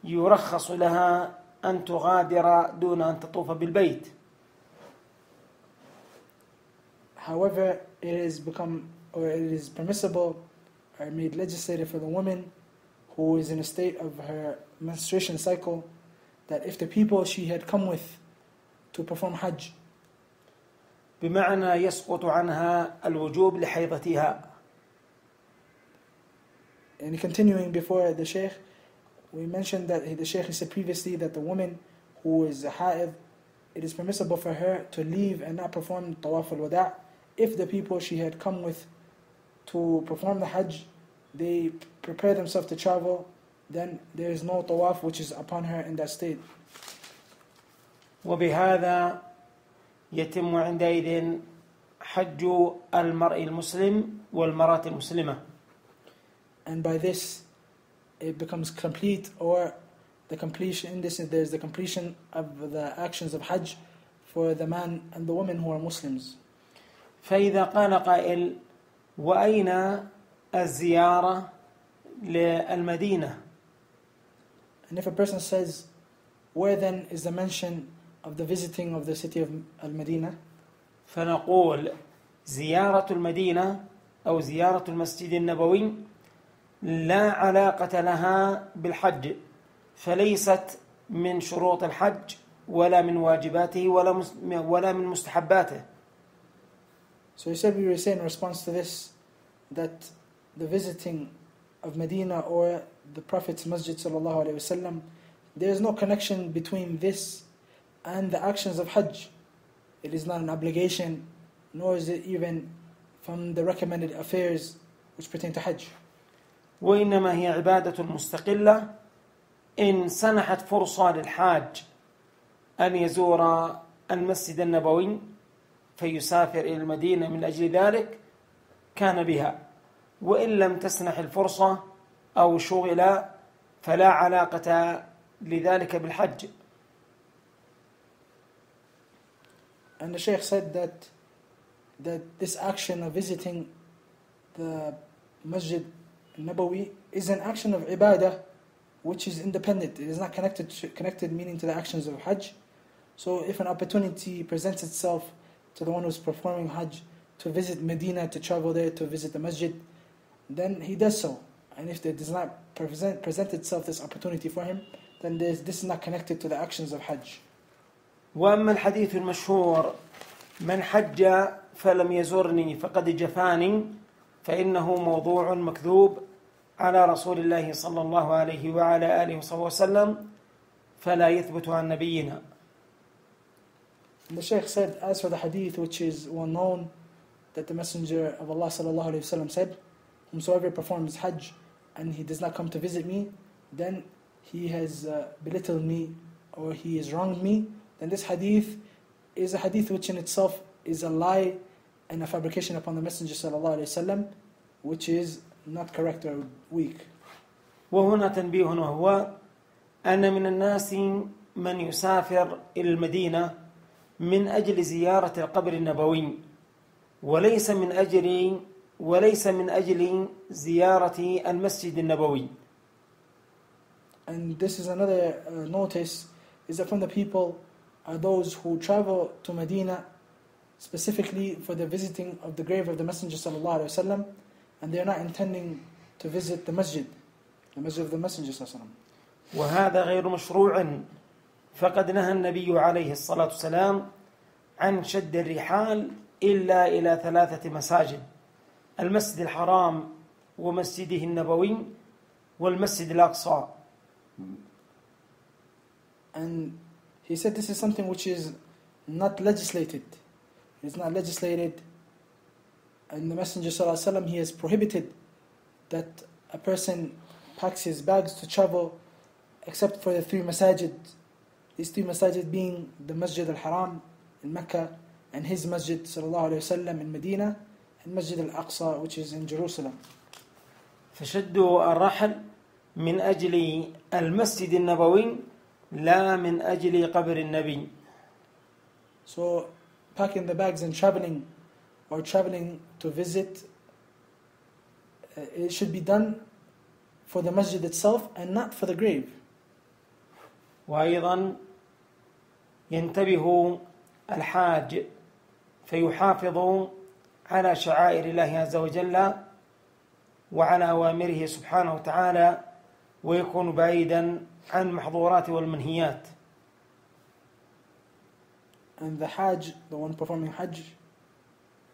يرخص لها أن تغادر دون أن تطوف بالبيت However, it is become or it is permissible or made legislative for the woman who is in a state of her menstruation cycle that if the people she had come with to perform Hajj بمعنى يسقط عنها الوجوب لحيضتها And continuing before the Shaykh, we mentioned that the Shaykh said previously that the woman who is a ha'id, it is permissible for her to leave and not perform tawaf al wada' if the people she had come with to perform the Hajj, they prepare themselves to travel, then there is no tawaf which is upon her in that state. وبهذا يتم عندئذ حج المرء المسلم والمرأة المسلمة and by this it becomes complete or the completion in this there's the completion of the actions of Hajj for the man and the woman who are Muslims. فإذا قال قائل وأين الزيارة للمدينة And if a person says, where then is the mention of the visiting of the city of Al Medina? فنقول زيارة المدينة أو زيارة المسجد النبوي لا علاقة لها بالحج فليست من شروط الحج ولا من واجباته ولا مس- ولا من مستحباته So he said we were saying in response to this that the visiting of Medina or the Prophet's Masjid sallallahu alaihi wasallam, there is no connection between this and the actions of Hajj. It is not an obligation, nor is it even from the recommended affairs which pertain to Hajj. وإنما هي عبادة مستقلة إن سنحت فرصة للحاج أن يزور المسجد النبوي فيسافر إلى المدينة من أجل ذلك كان بها وإن لم تسنح الفرصة أو شغل فلا علاقة لذلك بالحج And the Shaykh said that that this action of visiting the Masjid Nabawi is an action of ibadah which is independent. It is not connected to, connected meaning to the actions of Hajj. So if an opportunity presents itself to the one who's performing Hajj to visit Medina, to travel there, to visit the Masjid, then he does so. And if there does not present, present itself this opportunity for him, then this is not connected to the actions of Hajj. وأما الحديث المشهور من حج فلم يزرني فقد جفاني فإنه موضوع مكذوب على رسول الله صلى الله عليه وعلى آله وصحبه وسلم فلا يثبت عن نبينا the Shaykh said, as for the hadith which is well known, that the Messenger of Allah sallallahu alaihi wasallam said, Whomsoever performs Hajj and he does not come to visit me, then he has uh, belittled me or he has wronged me. Then this hadith is a hadith which in itself is a lie and a fabrication upon the Messenger sallallahu alaihi wasallam, which is not correct or weak. وهنا تنبيه وهو أن من الناس من يسافر إلى المدينة من أجل زيارة القبر النبوي وليس من أجل وليس من أجل زيارة المسجد النبوي And this is another uh, notice is that from the people are those who travel to Medina specifically for the visiting of the grave of the Messenger sallallahu alaihi wasallam, and they are not intending to visit the masjid, the masjid of the Messenger sallallahu alaihi wasallam. وهذا غير مشروع فقد نهى النبي عليه الصلاة والسلام عن شد الرحال إلا إلى ثلاثة مساجد المسجد الحرام ومسجده النبوي والمسجد الأقصى And he said this is something which is not legislated. It's not legislated. And the Messenger ﷺ, he has prohibited that a person packs his bags to travel except for the three masajid. These three masajid being the Masjid al-Haram in Mecca and his Masjid sallallahu alayhi wasallam in Medina and Masjid al-Aqsa which is in Jerusalem. فشد الرحل من أجل المسجد النبوي لا من أجل قبر النبي So packing the bags and traveling or traveling to visit, uh, it should be done for the masjid itself and not for the grave. وأيضا ينتبه الحاج فيحافظ على شعائر الله عز وجل وعلى أوامره سبحانه وتعالى ويكون بعيدا عن المحظورات والمنهيات And the Hajj, the one performing Hajj,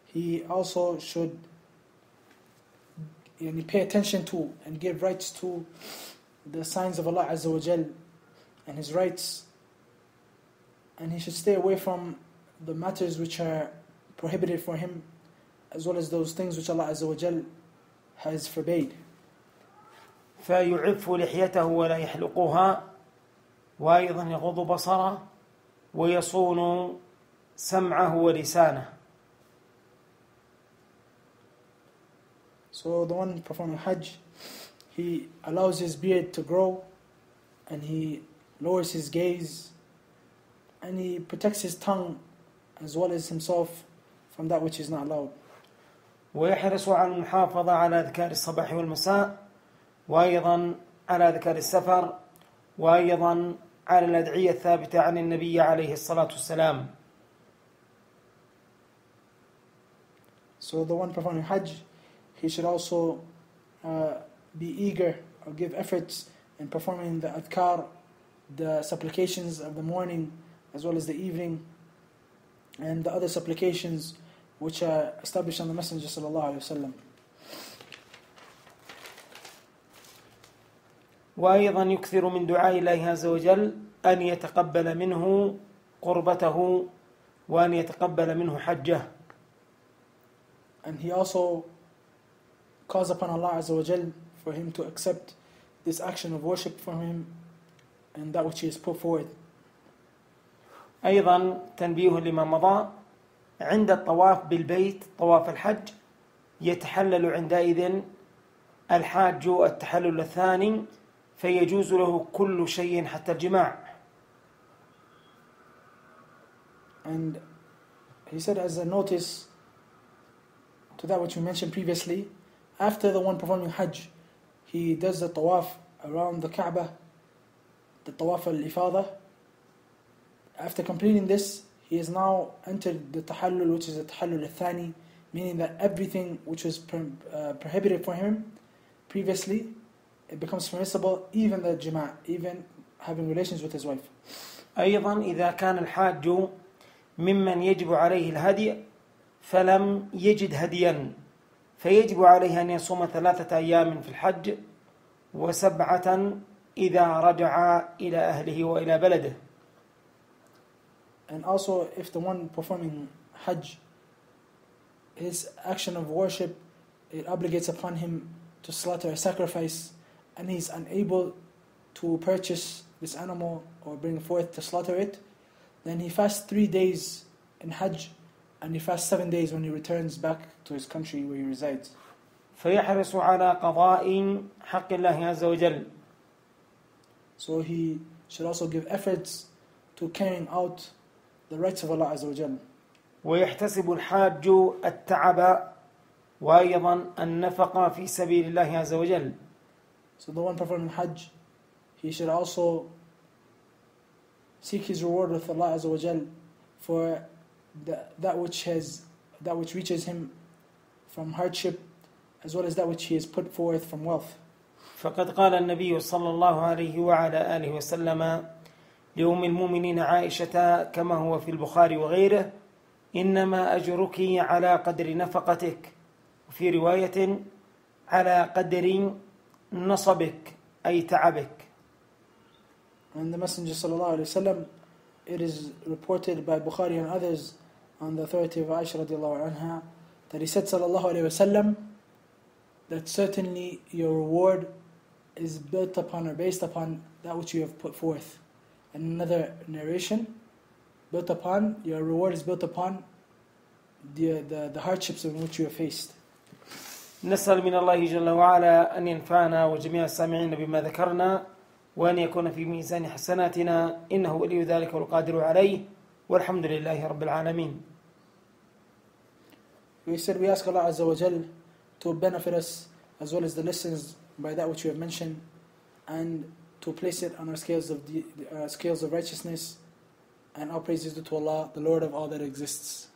he also should yani, pay attention to and give rights to the signs of Allah Azza wa Jal and His rights. And he should stay away from the matters which are prohibited for him, as well as those things which Allah Azza wa Jal has forbade. فيعف لحيته ولا يحلقها وأيضا يغض بصره ويصون سمعه ولسانه So the one performing Hajj, he allows his beard to grow and he lowers his gaze and he protects his tongue as well as himself from that which is not allowed. ويحرص على المحافظة على أذكار الصباح والمساء وأيضا على أذكار السفر وأيضا على الأدعية الثابتة عن النبي عليه الصلاة والسلام So the one performing Hajj, he should also uh, be eager or give efforts in performing the adhkar, the supplications of the morning as well as the evening, and the other supplications which are established on the Messenger sallallahu alaihi wasallam. وأيضا يكثر من دعاء الله عز وجل أن يتقبل منه قربته وأن يتقبل منه حجه And he also calls upon Allah Azza wa Jal for him to accept this action of worship from him and that which he has put forward. أيضا تنبيه لما مضى عند الطواف بالبيت طواف الحج يتحلل عندئذ الحاج التحلل الثاني فيجوز له كل شيء حتى الجماع And he said, as a notice to that which we mentioned previously, after the one performing Hajj, he does the tawaf around the Kaaba, the tawaf al ifada. After completing this, he has now entered the tahallul, which is the tahallul al thani, meaning that everything which was pro- uh, prohibited for him previously, it becomes permissible, even the jima', even having relations with his wife. أيضا إذا كان الحاج ممن يجب عليه الهدي فلم يجد هديا فيجب عليه أن يصوم ثلاثة أيام في الحج وسبعة إذا رجع إلى أهله وإلى بلده And also, if the one performing Hajj, his action of worship, it obligates upon him to slaughter a sacrifice, and he's unable to purchase this animal or bring forth to slaughter it, then he fasts three days in Hajj, and he fasts seven days when he returns back to his country where he resides. فيحرص على قضاء حق الله عز وجل So he should also give efforts to carrying out the rights of Allah Azza wa Jal. ويحتسب الحاج التعب وأيضا النفقة في سبيل الله عز وجل So the one performing Hajj, he should also seek his reward with Allah Azza wa Jal for the, that which has that which reaches him from hardship as well as that which he has put forth from wealth. فقد قال النبي صلى الله عليه وعلى آله وسلم لأم المؤمنين عائشة كما هو في البخاري وغيره إنما أجرك على قدر نفقتك وفي رواية على قدر نصبك أي تعبك And the Messenger sallallahu alaihi wasallam, it is reported by Bukhari and others on the authority of Aisha radiallahu anha that he said sallallahu alaihi wasallam that certainly your reward is built upon or based upon that which you have put forth. And another narration, built upon your reward is built upon the, the, the hardships in which you have faced. نسأل من الله جل وعلا أن ينفعنا وجميع السامعين بما ذكرنا وأن يكون في ميزان حسناتنا إنه ولي ذلك والقادر عليه والحمد لله رب العالمين We said we ask Allah Azza wa Jal to benefit us as well as the listeners by that which we have mentioned and to place it on our scales of the, uh, scales of righteousness and all praises due to Allah, the Lord of all that exists.